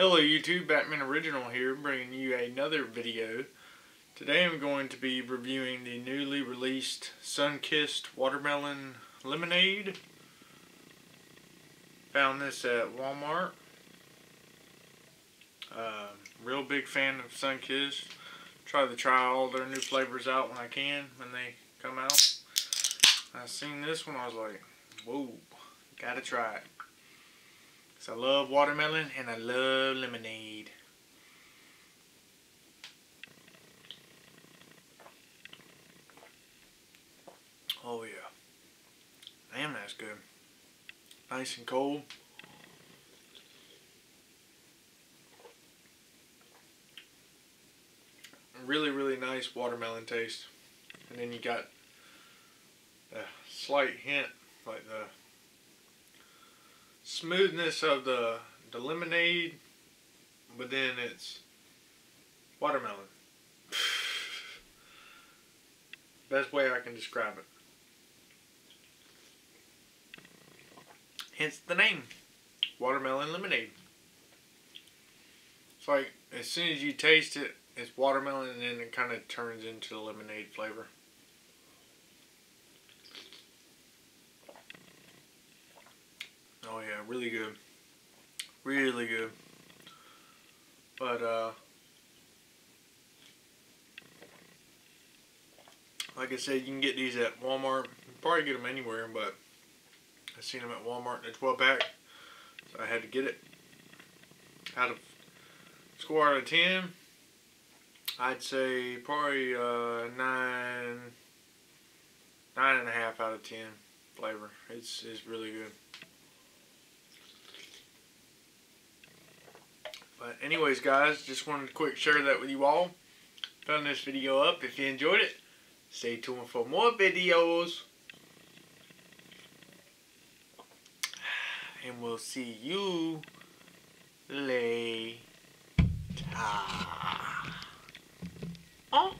Hello YouTube, Batman Original here, bringing you another video. Today I'm going to be reviewing the newly released Sunkist Watermelon Lemonade. Found this at Walmart. Uh, real big fan of Sunkist. Try to try all their new flavors out when I can, when they come out. I seen this one, I was like, whoa, gotta try it. I love watermelon and I love lemonade. Oh yeah. Damn, that's good. Nice and cold. Really, really nice watermelon taste. And then you got a slight hint, like the smoothness of the, the lemonade, but then it's watermelon. Best way I can describe it. Hence the name, watermelon lemonade. It's like as soon as you taste it, it's watermelon and then it kind of turns into the lemonade flavor. Oh yeah, really good. Really good. But uh like I said, you can get these at Walmart. You probably get them anywhere, but I seen them at Walmart in a 12 pack. So I had to get it. Out of score out of 10, I'd say probably uh, nine, nine and a half out of 10 flavor. It's, it's really good. But anyways, guys, just wanted to quick share that with you all. Found this video up. If you enjoyed it, stay tuned for more videos. And we'll see you later. Oh.